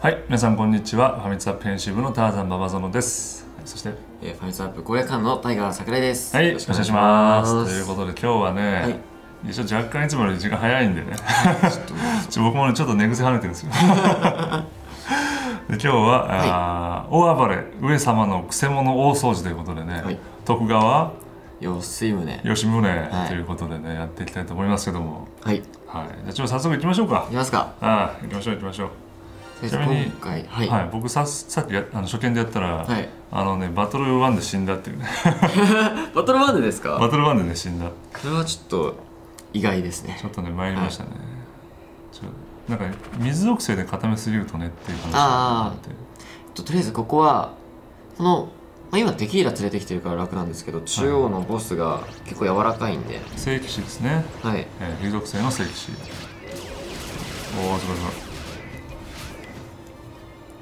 はい、皆さんこんにちは。ファミツアップ編集部のターザンババゾノです。はいそして、えー、ファミツアップ攻略官のタイガー桜井です。はい、よろしくお願いします。というとことで今日はね、はい一応若干いつもより時間早いんでね、僕もねちょっと寝癖跳ねてるんですよ。で今日は、あー大暴れ上様のくせ者大掃除ということでね、はい徳川吉宗。吉宗はいということでね、やっていきたいと思いますけども、はい。いはい、じゃあちょっと早速行きましょうかき。ますか。ああ、行きましょう行きましょう。ちなみに今回、はい。はい、僕ささっきやあの初見でやったら、はい。あのねバトル1で死んだっていう。ね バトルワンでですか？バトル1でね死んだ。これはちょっと意外ですね。ち。ょっとね参りましたね、ちょなんか水属性で固めすぎるとねっていう話があって。ととりあえずここは、この、まあ、今テキーラ連れてきてるから楽なんですけど、中央のボスが結構柔らかいんで、聖騎士ですね、はい。えー、水属性の聖騎士。おおすごいすごい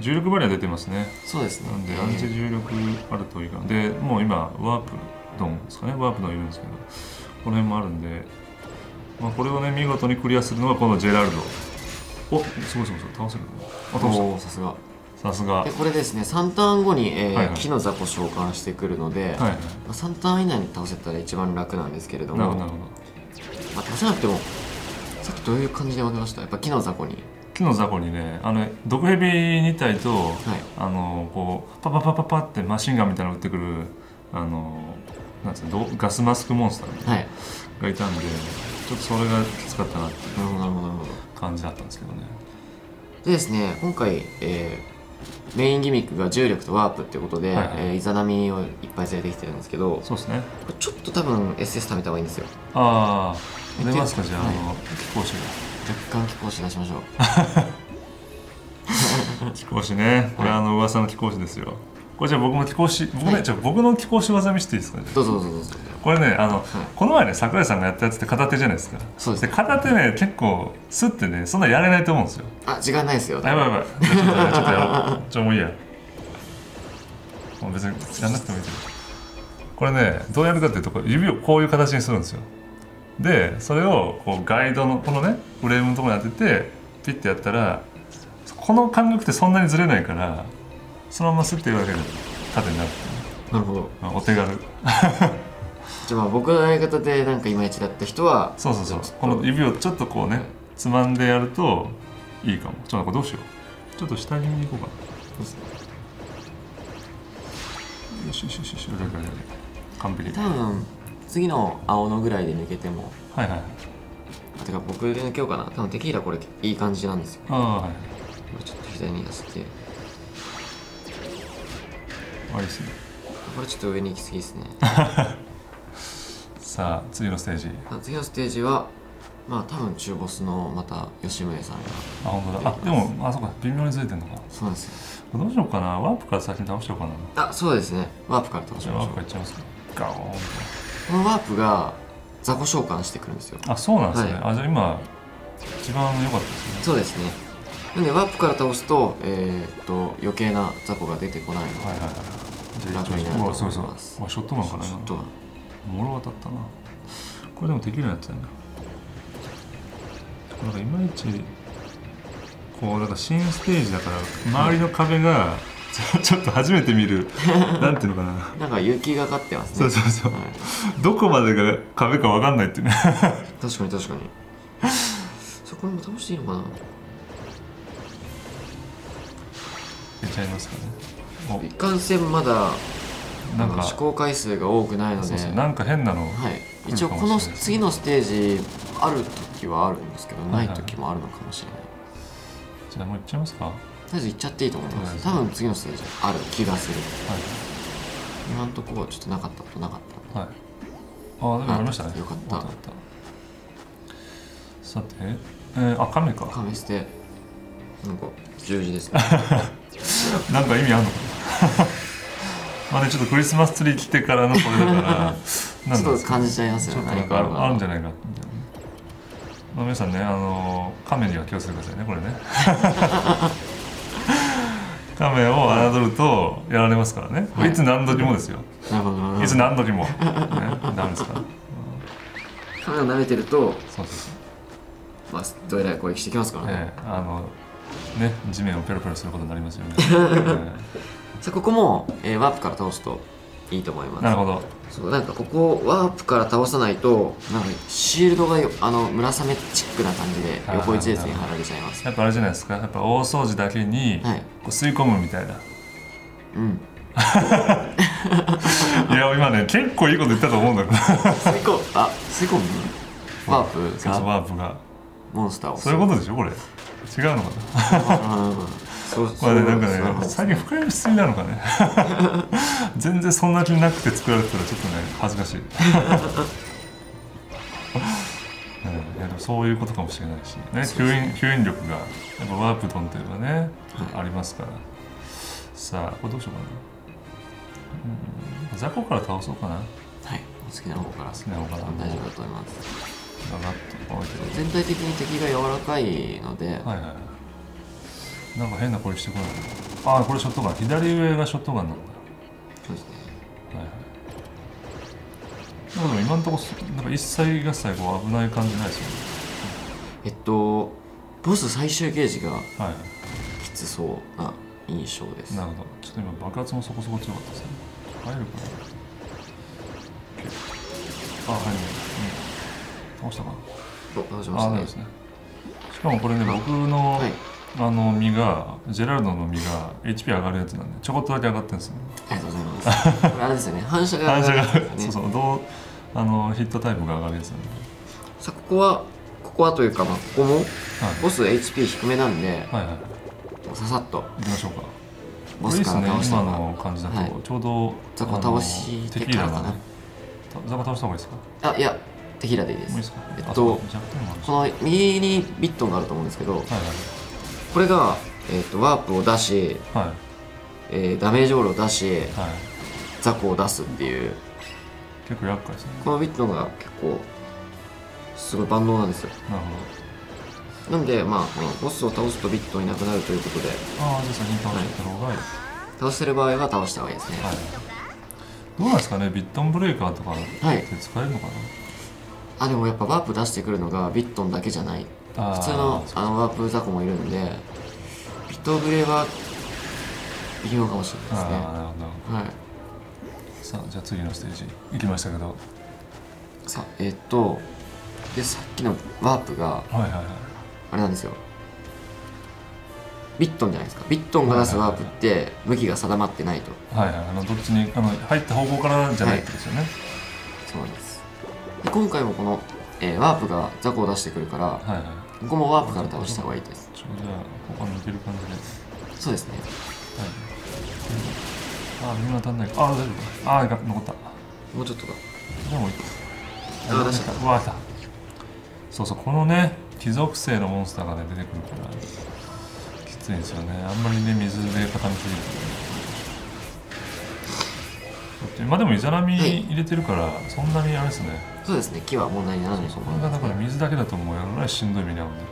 重力バリア出てますね。そうですね。なんでえー。アンチ重力あるといいかな。でもう今ワープドンですかねワープドンいるんですけどこの辺もあるんで、まあ、これをね見事にクリアするのがこのジェラルド。おすごいすごいすごい。倒せるあ倒しおーさすが。たさすが。はでいこれですね、3ターン後に、えーはいはい。木の雑魚召喚してくるので、はいまあ、3ターン以内に倒せたら一番楽なんですけれども、なるほど。まあ、倒せなくてもさっきどういう感じで負けました？やっぱ木の雑魚に木の雑魚にねあの毒蛇2体と、はい。あのこうパパパパパってマシンガンみたいなの撃ってくるあのなんつうガスマスクモンスターはい。がいたんでちょっとそれがきつかったなっていう感じだったんですけどね。でですね今回、えーメインギミックが重力とワープっていうことで、はいはい。えーイザナミをいっぱい連れてきてるんですけどそうですね。ちょっと多分 SS 貯めた方がいいんですよ。ああ出ますかじゃあ,、はい。あの貴公子若干気候し出しましょう。が 貴公子ね。これはいあの噂の貴公子ですよ。これじゃあ僕も貴公子僕ね、はい。じゃあ僕の貴公子技見せていいですかね。どうぞどうぞどうぞ。これねあの、この前ね桜井さんがやったやつって片手じゃないですか。そうです。で片手ね結構スッてねそんなやれないと思うんですよ。あ時間ないですよ。あやばいやばい。ちょっとやちょっとやろう。ちょもういいや。もう別にやんなくてもいいけど。これねどうやるかっていうとこう指をこういう形にするんですよでそれをこうガイドのこのねフレームのところに当ててピッてやったらこの感覚ってそんなにずれないからそのままスッていうだけで縦になるなるほど。まあお手軽。じゃあまあ僕のやり方でなんかいまいちだった人はそうそうそう。この指をちょっとこうねつまんでやるといいかも。ちょっとこれどうしよう。ちょっと下に行こうかそうですね。よしよしよしよし。完璧。多分次の青のぐらいで抜けても。はいはい。あてか僕で抜けようかな。多分テキーラこれいい感じなんですよ。ああはいちょっと左に出して。あいいですね。これちょっと上に行き過ぎですね。さあ次のステージ。あ次のステージはまあ多分中ボスのまた吉宗さんが。あ本当だ。あでもあそうか。微妙にずれてんのか。そうなんですよ。どうしようかな。ワープから先に倒しようかな。あそうですね。ワープから倒しましょう。プからいっちゃいますか。ガオーンとこのワープが雑魚召喚してくるんですよ。あそうなんですね、はい。あじゃあ今一番良かったですね。そうですね。なんでワープから倒すとえーっと余計な雑魚が出てこないので、はいはいはい。楽になると思います。ショットガンかな。今ちょっともろ当たったな。これでもできるやつやなな。んかいまいちこうなんか新ステージだから周りの壁がちょ ちょっと初めて見る。なんていうのかな。なんか雪がかってますね。そうそうそう。はい。どこまでが壁かわかんないっていうね。確かに確かに。そこも倒していいのかな。やっちゃいますかね。一貫線まだおなんか。試行回数が多くないので。そなんか変なのはい、一応この次のステージある時はあるんですけどはいはい。ない時もあるのかもしれない。じゃあもういっちゃいますかりあえず行っちゃっていいと思います。す多分次のステージある気がする。い。今んとこはちょっとなかったことなかったはい。ああでもありましたね。あよかった。あったさてえー、あ亀か。カメステなんか十字ですね。なんか意味あるのかな。まあねちょっとクリスマスツリー来てからのこれだから なんちょっと感じちゃいますよね。ちょっとなんかあるんじゃないかみたいなまあ、皆さんねあの亀には気をつけてくださいねこれね亀を侮るとやられますからね、はい。い、つ何時もですよ。いつ何時も、ね、ダメですから。カメを舐めてると、そうそうそう。まあ、どえらい攻撃してきますからね、ええあのね地面をペロペロすることになりますよね、え。さあここも、えーワープから倒すといいと思います。ーなるほど。そうなんかここワープから倒さないとなんかシールドがよあの村雨チックな感じで横一列に貼られちゃいます。やっぱあれじゃないですか？やっぱ大掃除だけにはい。こう吸い込むみたいな、うん。いや今ね結構いいこと言ったと思うんだけど。吸い込む？あ吸い込む？ワープ？そうそうがワープが。モンスターを。そういうことでしょこれ？違うのかな？うん。そう これねなんかそうね最近深読みしすぎなのかね全然そんな気なくて作られてたらちょっとね恥ずかしい、う ん、いやでもそういうことかもしれないし。ね吸引吸引力がやっぱワープドンというかね、はありますから。さあこれどうしようかな。うん雑魚から倒そうかな。はい。お好きな方から。好きな方かな大丈夫だと思います。全体的に敵が柔らかいので、はいはいなんか変な声してこない。ああこれショットガン。左上がショットガンなんだそうですねはいはい。でも今のところなんか一切合切こう危ない感じないですよね。えっとボス最終ゲージがきつそうな印象ですい。なるほど。ちょっと今爆発もそこそこ強かったですね。入るかな。あ入るね。うん。倒したかお倒しな。ましたね。しかもこれね僕の、はいあの実がジェラルドの実が HP 上がるやつなんでちょこっとだけ上がってるんですよ。ありがとうございます。あれですよね。反射が反射が、上るんですよね。そうそうどうあのヒットタイプが上がるやつなんで。さあここはここはというかまあここもはい。ボス HP 低めなんではいはい。ささっと。行きましょうか。ボスから倒した方がの感じだはい。とちょうどザコ倒してからかな。がね。ザコ倒した方がいいですか？あいやテキーラでいいです。えっとこの右にビットンがあると思うんですけどはいこれが、えっとワープを出し、はい。はいえーダメージオールを出しはい。ザコを出すっていう。結構厄介ですね。このビットンが結構すごい万能なんですよ。なるほなんでまあこのボスを倒すとビットンいなくなるということで。どああじゃあ先に倒しちゃった方がいい。倒してる場合は倒した方がいいですね。はい。どうなんですかねビットンブレーカーとかっはいて使えるのかあでもやっぱワープ出してくるのがビットンだけじゃない普通のそうあのワープザコもいるんでビットブレは微妙かもしれないですね。ああなるほど。はい。どさあじゃあ次のステージ行きましたけど。さえっとでさっきのワープがはいはいはい。あれなんですよ。ビットンじゃないですか。ビットンが出すワープって向きが定まってないと。はいはい。あのどっちにあの入った方向からじゃないってですよね。そうなんです。で今回もこの、えーワープがザコを出してくるからはいはいここもワープから倒した方がいいですちょじゃあここ抜ける感じでそうですねはい、あ、みんな足んないか。あ、大丈夫。あ、が残った。もうちょっとだじゃあもういいあ出したうわ、来た。そうそう、このね、貴族性のモンスターがね、出てくるから、きついんですよね。あんまりね、水で固めすぎるとね。まあでも、イザナミ入れてるから、そんなにあれですね。そうですね木は問題にならないとこがだから水だけだともうやらないしんどい目に遭うんで。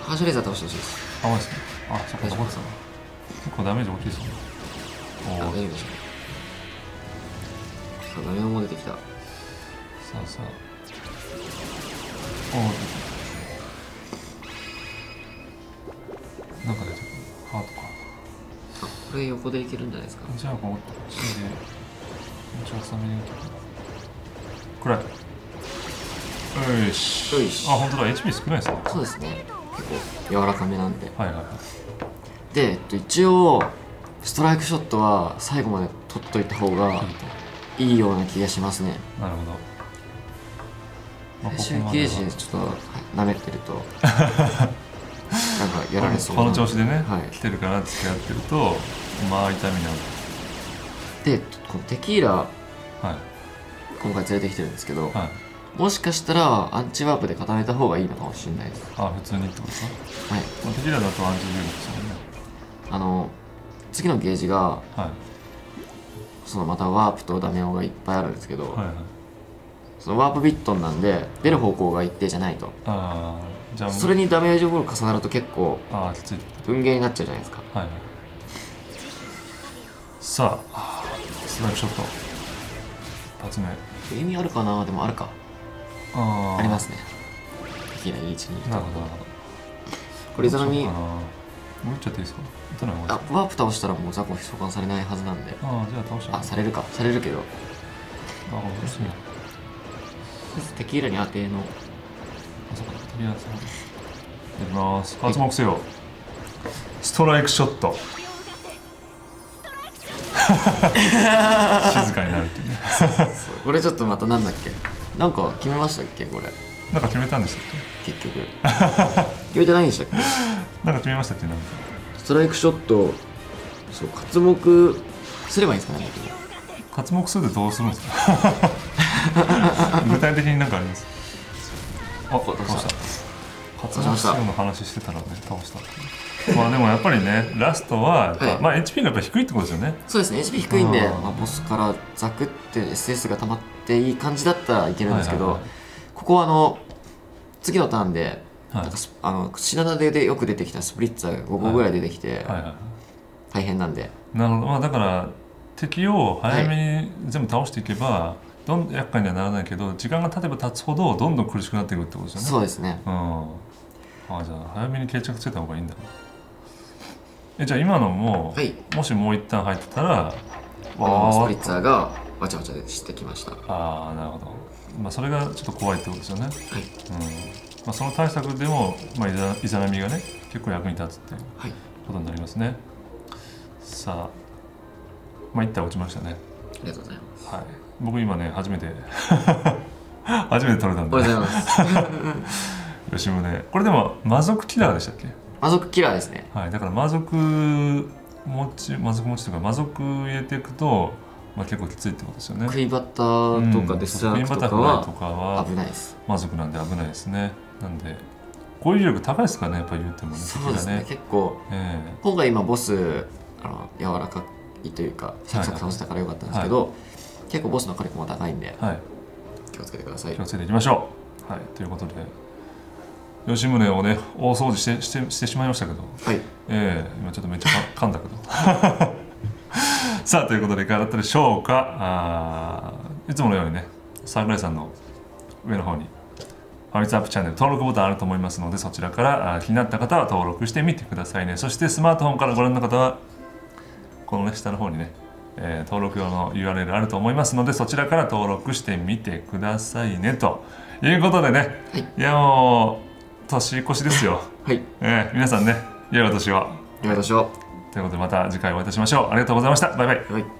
ハーシャレーザー倒してほしいですあ、まですね。あ、そこですね。結構ダメージ大きいですね。おあ大ー丈夫ですさあ画面も出てきたさあさあ。おお。これ横でいけるんじゃないですかじゃあこっちで。じゃあ浅めにとく。くらい。よし。よしあ、本当だ。HP 少ないですね。そうですね結構柔らかめなんではいはいはい。で、えっと、一応ストライクショットは最後まで取っといた方がいいような気がしますねなるほど。まあ最終ゲージちょっと舐めてると なんかやられそうなこの調子でね、はい来てるから付き合ってると、まあ痛みになる。でこのテキーラはい。今回連れてきてるんですけど、はい。もしかしたらアンチワープで固めた方がいいのかもしれないですあ、普通にってこと？ですかはいまあテキーラだとアンチビューですよね。あの次のゲージがはい。そのまたワープとダメオがいっぱいあるんですけど、はいはい。そのワープビットンなんで出る方向が一定じゃないとああ、じゃあそれにダメージボール重なると結構ああ、きつい。運ゲーになっちゃうじゃないですか。はいはい。さあ、スライクショット。一発目。意味あるかな？でもあるか。あありますね。いい位置に。なるほど、なるほど。これイザナミもうちゃっていいですか？打たあワープ倒したらもう雑魚召喚されないはずなんで。ああじゃあ倒しちゃうあされるか。されるけど。ああそうですね。テキーラに当てのりあえずいきます。発目せよ。ストライクショット。静かになるっていうね。これちょっとまたなんだっけ？なんか決めましたっけ？これ。なんか決めたんでしたっ結局。決めてないんでしたっけ？けなんか決めましたっけ？なんか。ストライクショット。そう活目すればいいんですかね活目数でどうするんですか？具体的になんかあります？あ倒した活目数の話してた？らね倒した？まあでもやっぱりねラストははい。まあ HP がやっぱ低いってことですよね。そうですね HP 低いんで、まあ、ボスからザクって SS が溜まっていい感じだったらいけるんですけど、はいはいはい。ここはあの次のターンで、はい。なんかスあの品田でよく出てきたスプリッツァーが5個ぐらい出てきて、はいはい大変なんで。なるほど。まあだから敵を早めに全部倒していけば、どん厄介にはならないけど時間が経てば経つほどどんどん苦しくなっていくってことですよね。そうですね。うん。あじゃあ早めに決着つけた方がいいんだ。えじゃあ今のも、はい。もしもう一旦入ってたらスわプリッツァーがわちゃわちゃでしてきました。はああなるほど、まあ、それがちょっと怖いってことですよね、い。うん。まあ、その対策でも、まあ、いざいざなみがね結構役に立つっていうはい。ことになりますね。さあまあ一体落ちましたね。ありがとうございます。はい僕今ね初めて。初めて取れたんで。おはようございます。吉宗。これでも魔族キラーでしたっけ？魔族キラーですね。はい。だから魔族持ち魔族持ちとか魔族入れていくと、まあ、結構きついってことですよね。クイバッターとかデスラークとかはかは危ないです。魔族なんで危ないですね。なんで攻撃力高いですからねやっぱり言ってもねそうですね。敵が結構え今回今ボスあの柔らかいというかサクサク倒したからよかったんですけど、結構ボスの火力も高いんでえはい。気をつけてください。気をつけていきましょう。はいということで吉宗をね大掃除してしてしてしまいましたけど。はい。ええ今ちょっとめっちゃか噛んだけど。さあということでいかがだったでしょうか？あーいつものようにね桜井さんの上の方にファミツアップチャンネル登録ボタンあると思いますのでそちらから気になった方は登録してみてくださいね。そしてスマートフォンからご覧の方はこのね下の方にね、えー登録用の URL あると思いますのでそちらから登録してみてくださいねということでね、はいいやもう年越しですよ はいえー皆さんね、良いお年を。やりましょということで、また次回お会いいたしましょう。ありがとうございました。バイバイ。うはい